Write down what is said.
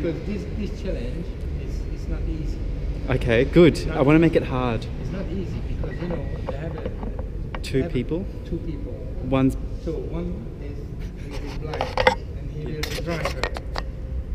because this this challenge is is not easy. Okay, good. I want to make it hard. It's not easy because you know they have a, they Two have people? Two people. One's So one is, is blind and he is a driver.